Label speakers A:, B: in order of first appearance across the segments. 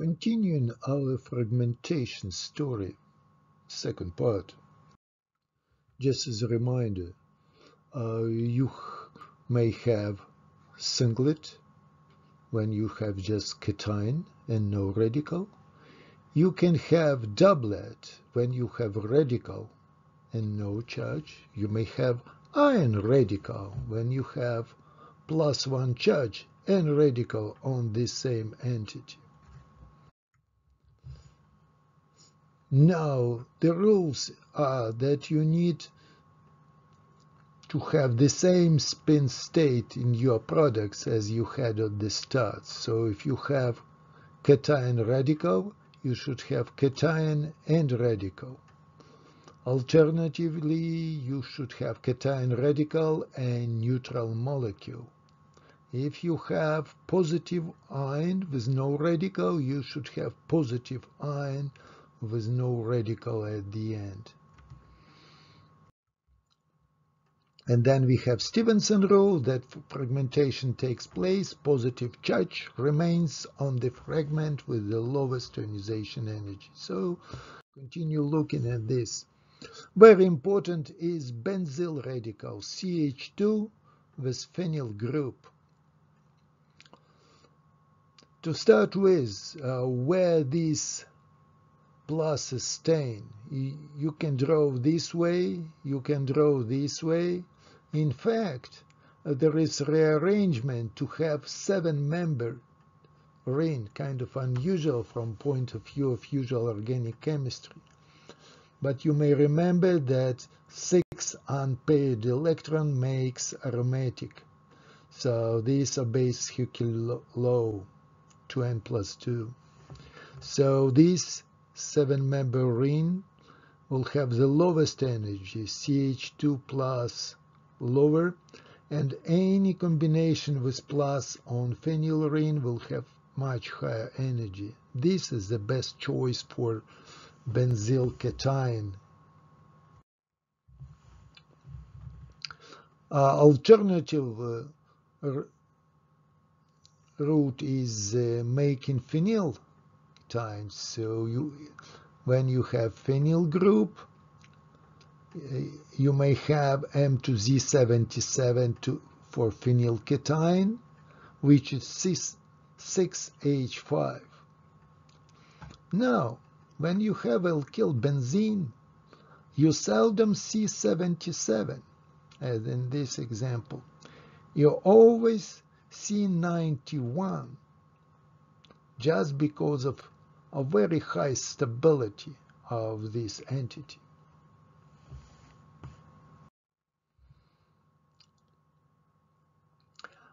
A: Continuing our fragmentation story, second part. Just as a reminder, uh, you may have singlet when you have just cation and no radical. You can have doublet when you have radical and no charge. You may have ion radical when you have plus one charge and radical on the same entity. Now, the rules are that you need to have the same spin state in your products as you had at the start. So if you have cation radical, you should have cation and radical. Alternatively, you should have cation radical and neutral molecule. If you have positive ion with no radical, you should have positive ion with no radical at the end. And then we have Stevenson rule that fragmentation takes place, positive charge remains on the fragment with the lowest ionization energy. So continue looking at this. Very important is benzyl radical, CH2 with phenyl group. To start with, uh, where this plus a stain. You can draw this way, you can draw this way. In fact, uh, there is rearrangement to have seven-member ring, kind of unusual from point of view of usual organic chemistry. But you may remember that six unpaired electron makes aromatic. So these are Huckel low, 2n plus 2. So this seven-member ring will have the lowest energy, CH2 plus lower, and any combination with plus on phenyl ring will have much higher energy. This is the best choice for benzyl cation. Uh, alternative uh, route is uh, making phenyl times. So you, when you have phenyl group, you may have M to Z77 to, for phenyl cation, which is 6, 6H5. Now, when you have alkyl benzene, you seldom see 77, as in this example. You always see 91, just because of a very high stability of this entity.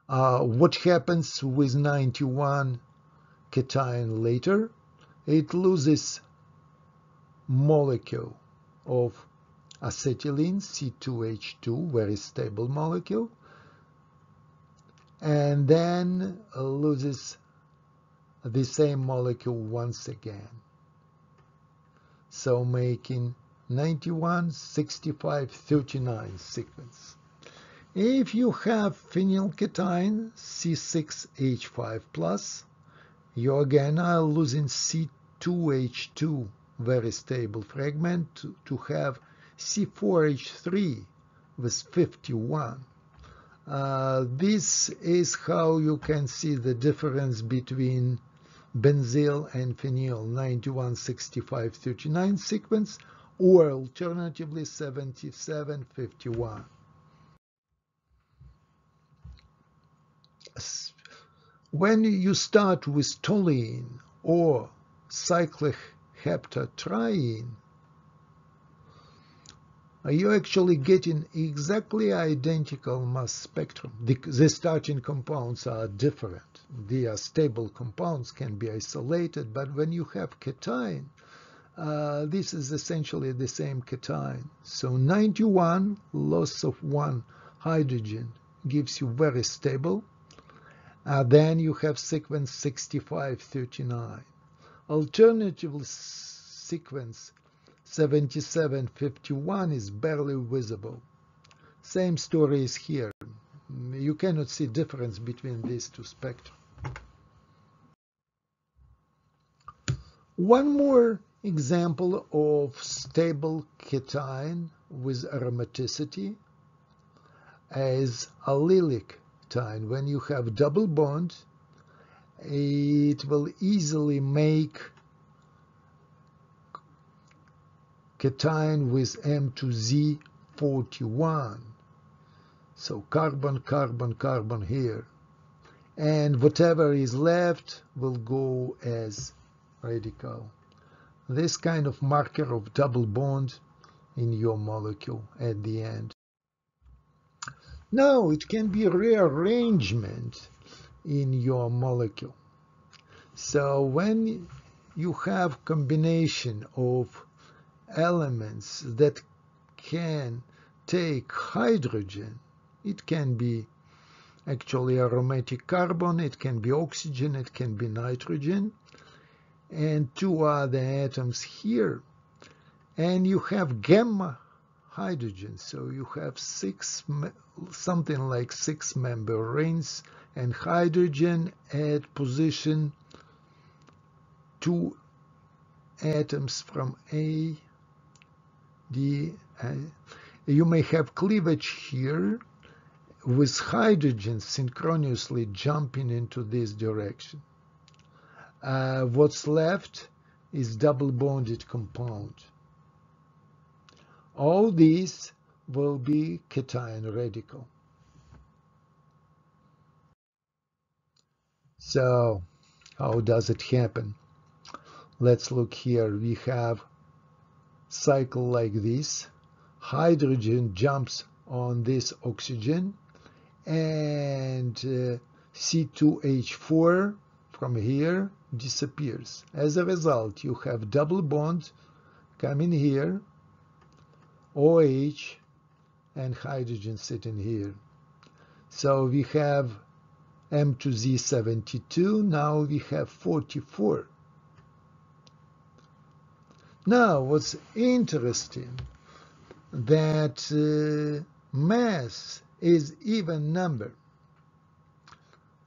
A: Uh, what happens with 91 cation later? It loses molecule of acetylene, C2H2, very stable molecule, and then loses the same molecule once again. So making 91, 65, 39 sequence. If you have phenylcation C6H5+, you again are losing C2H2, very stable fragment, to, to have C4H3 with 51. Uh, this is how you can see the difference between benzyl and phenyl 916539 sequence or alternatively 7751. When you start with toluene or cyclic you're actually getting exactly identical mass spectrum. The, the, starting compounds are different. The uh, stable compounds can be isolated, but when you have cation, uh, this is essentially the same cation. So 91 loss of one hydrogen gives you very stable. Uh, then you have sequence 6539. Alternative sequence 7751 is barely visible. Same story is here. You cannot see difference between these two spectra. One more example of stable cation with aromaticity is allylic cation. When you have double bond, it will easily make cation with M2Z41. So carbon, carbon, carbon here. And whatever is left will go as radical. This kind of marker of double bond in your molecule at the end. Now it can be rearrangement in your molecule. So when you have combination of elements that can take hydrogen, it can be actually aromatic carbon, it can be oxygen, it can be nitrogen, and two other atoms here. And you have gamma hydrogen, so you have six, something like six member rings, and hydrogen at position two atoms from A, D. Uh, you may have cleavage here with hydrogen synchronously jumping into this direction. Uh, what's left is double bonded compound. All these will be cation radical. So how does it happen? Let's look here. We have cycle like this. Hydrogen jumps on this oxygen and uh, C2H4 from here disappears. As a result, you have double bond coming here, OH and hydrogen sitting here. So we have M2Z72, now we have 44. Now, what's interesting, that uh, mass is even number.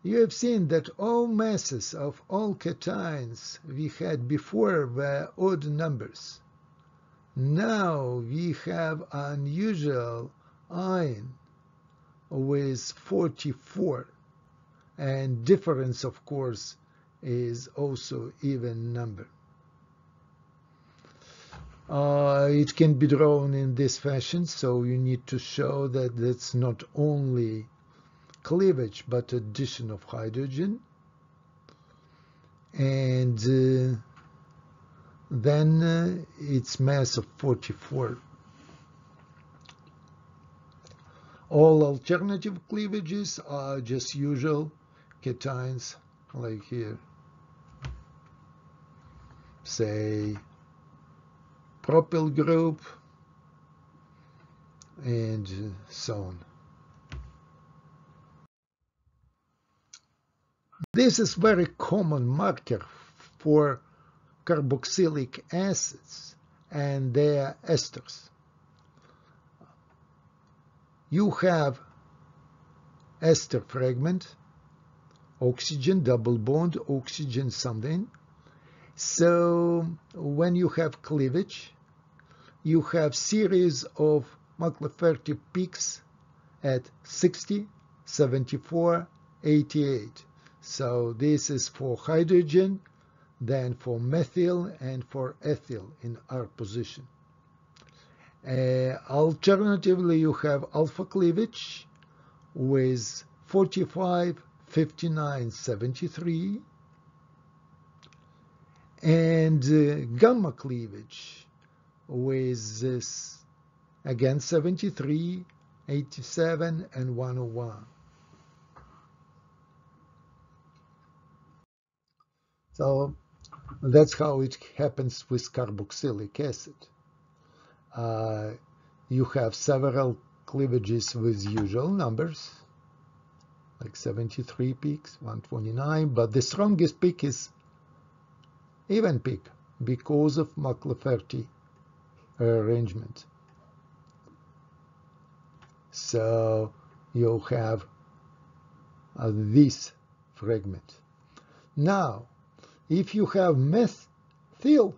A: You have seen that all masses of all cations we had before were odd numbers. Now we have unusual ion with 44 and difference of course is also even number. Uh, it can be drawn in this fashion so you need to show that it's not only cleavage but addition of hydrogen. And uh, then uh, it's mass of 44 all alternative cleavages are just usual cations like here. Say propyl group and so on This is very common marker for carboxylic acids and their esters. You have ester fragment, oxygen, double bond, oxygen something. So when you have cleavage, you have series of McLafferty peaks at 60, 74, 88. So this is for hydrogen, then for methyl and for ethyl in our position. Uh, alternatively, you have alpha cleavage with 45, 59, 73, and uh, gamma cleavage with this again 73, 87, and 101. So that's how it happens with carboxylic acid. Uh, you have several cleavages with usual numbers, like 73 peaks, 129, but the strongest peak is even peak because of McLafferty arrangement. So you have uh, this fragment. Now, if you have meth methyl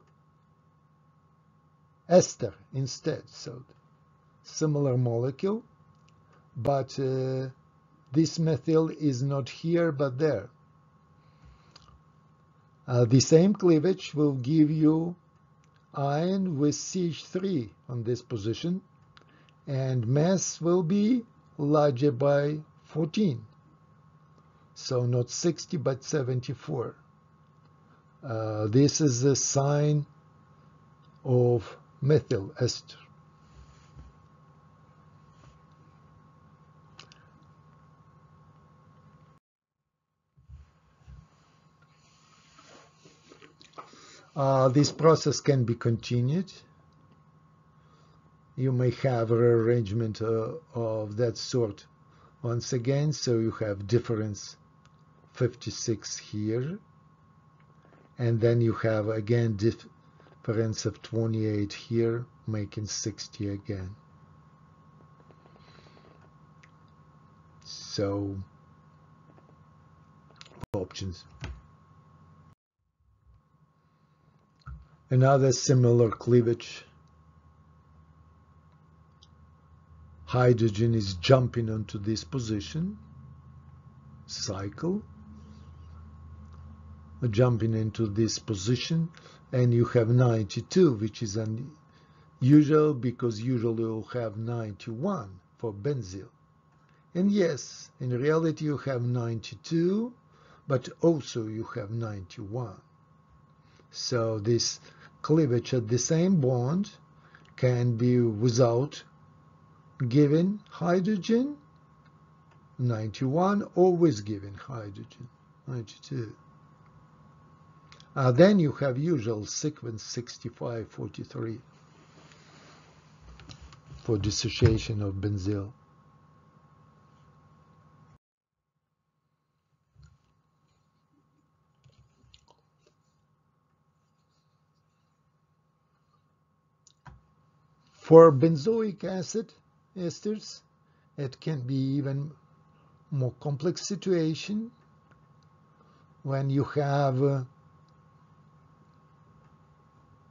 A: ester instead. So similar molecule, but uh, this methyl is not here but there. Uh, the same cleavage will give you ion with CH3 on this position and mass will be larger by 14 so not 60 but 74 uh, this is a sign of methyl ester Uh, this process can be continued. You may have a rearrangement uh, of that sort once again, so you have difference 56 here, and then you have again difference of 28 here, making 60 again. So, options. Another similar cleavage. Hydrogen is jumping onto this position, cycle, jumping into this position, and you have 92, which is unusual because usually you have 91 for benzyl. And yes, in reality you have 92, but also you have 91. So this cleavage at the same bond can be without giving hydrogen 91 or with giving hydrogen 92. Uh, then you have usual sequence 6543 for dissociation of benzyl. For benzoic acid esters, it can be even more complex situation when you have uh,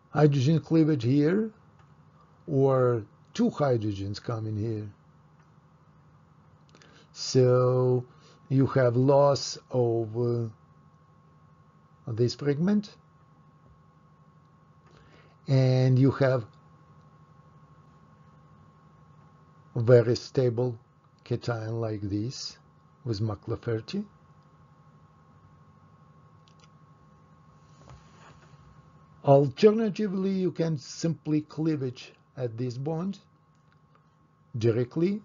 A: hydrogen cleavage here or two hydrogens coming here. So you have loss of uh, this fragment and you have very stable cation like this with Mach Alternatively, you can simply cleavage at this bond directly,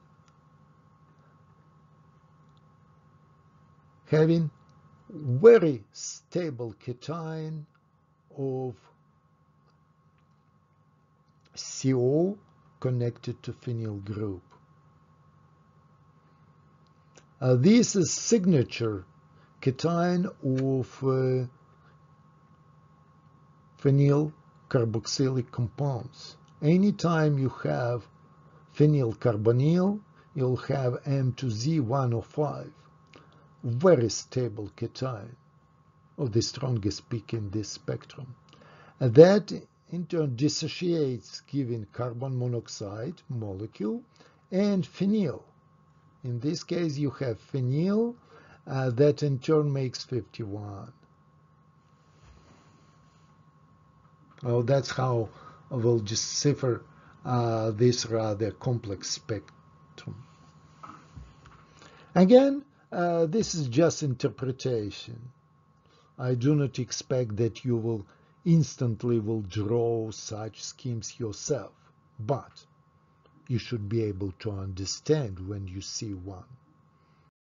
A: having very stable cation of CO connected to phenyl group. Uh, this is signature cation of uh, phenyl carboxylic compounds. Anytime you have phenyl carbonyl, you'll have M2Z105, very stable cation of the strongest peak in this spectrum. And that in turn dissociates giving carbon monoxide molecule and phenyl. In this case, you have phenyl uh, that in turn makes 51. Well, that's how we'll decipher uh, this rather complex spectrum. Again, uh, this is just interpretation. I do not expect that you will instantly will draw such schemes yourself, but you should be able to understand when you see one.